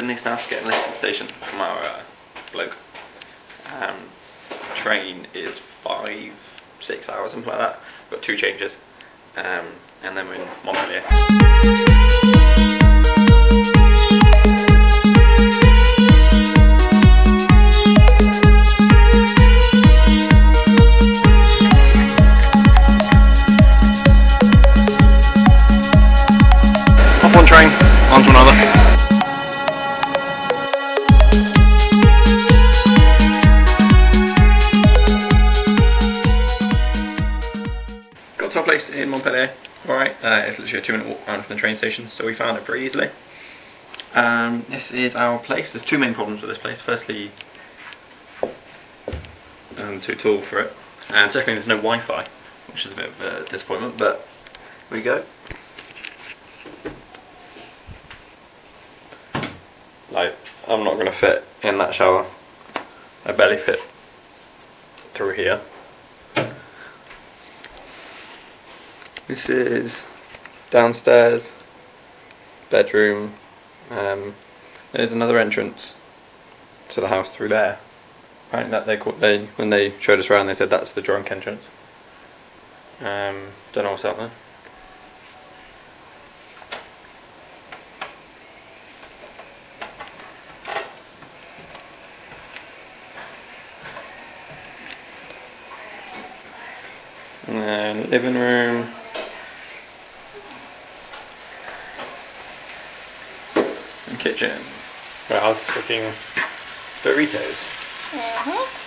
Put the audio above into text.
Goodness now to get to the station from our uh, bloke. Um, train is five, six hours, something like that. Got two changes, um, and then we're in Montpellier. train onto another. Place in Montpellier. Alright, uh, it's literally a two minute walk around from the train station, so we found it pretty easily. Um, this is our place. There's two main problems with this place. Firstly, um, too tall for it, and secondly, there's no Wi Fi, which is a bit of a disappointment, but we go. Like, I'm not going to fit in that shower. I barely fit through here. This is downstairs, bedroom. Um, there's another entrance to the house through there. Right, that they they when they showed us around, they said that's the drunk entrance. Um, don't know what's out there. And then living room. kitchen. Where I was cooking burritos. Mm-hmm.